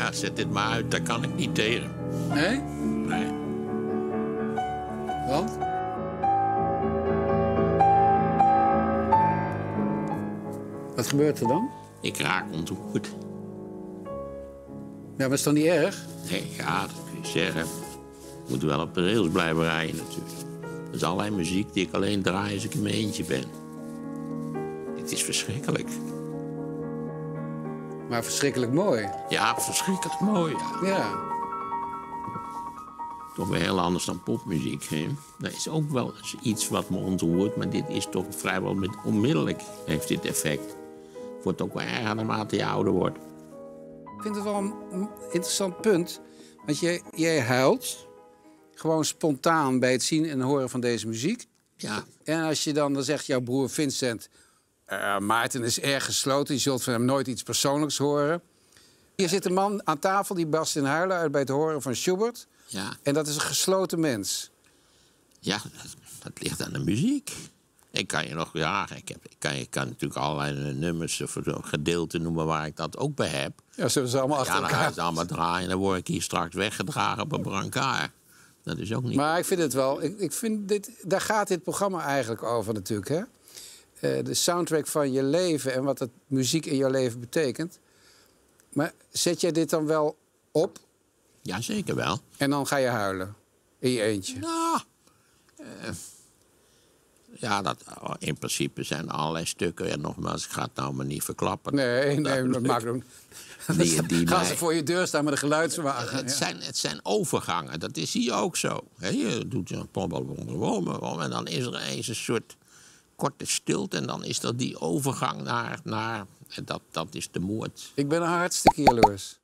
ja, zet dit maar uit, daar kan ik niet tegen. Nee? Nee. Want? Wat gebeurt er dan? Ik raak ontroerd. Ja, maar is toch niet erg? Nee, ja, dat kun je zeggen. Ik moet wel op de rails blijven rijden natuurlijk. Dat is allerlei muziek die ik alleen draai als ik in mijn eentje ben. Het is verschrikkelijk. Maar verschrikkelijk mooi. Ja, verschrikkelijk mooi. Ja. Ja. Toch weer heel anders dan popmuziek. Hè? Dat is ook wel eens iets wat me ontroert, maar dit is toch vrijwel met, onmiddellijk heeft dit effect. Het wordt ook wel erger naarmate je ouder wordt. Ik vind het wel een een interessant punt. Want jij, jij huilt gewoon spontaan bij het zien en horen van deze muziek. Ja, En als je dan, dan zegt jouw broer Vincent... "Eh, Maarten is erg gesloten, je zult van hem nooit iets persoonlijks horen. Hier zit een man aan tafel die barst in huilen uit bij het horen van Schubert. ja, En dat is een gesloten mens. ja dat, ligt aan de muziek. Ik kan je nog, ja, ik, heb, ik, kan, ik kan natuurlijk allerlei nummers of gedeelten noemen waar ik dat ook bij heb. Ja, zullen ze allemaal achter Ja, dan ga elkaar. het allemaal draaien en dan word ik hier straks weggedragen op een brancard. Dat is ook niet. Maar ik vind het wel. Ik, ik vind dit, daar gaat dit programma eigenlijk over natuurlijk. Hè? Eh, de soundtrack van je leven en wat het muziek in jouw leven betekent. Maar zet jij dit dan wel op Ja, zeker wel. en dan ga je huilen in je eentje? Nou, ja, dat, oh, in principe zijn allerlei stukken. En nogmaals, ik ga het nou maar niet verklappen. Nee, nee, dat maakt ook. Die, die Gaan mij- ze voor je deur staan met een geluidswagen? het, Ja. zijn, het zijn overgangen. Dat is hier ook zo. Je doet een pombel en dan is er eens een soort korte stilte. En dan is er die overgang naar... naar dat, dat is de moord. Ik ben hartstikke jaloers.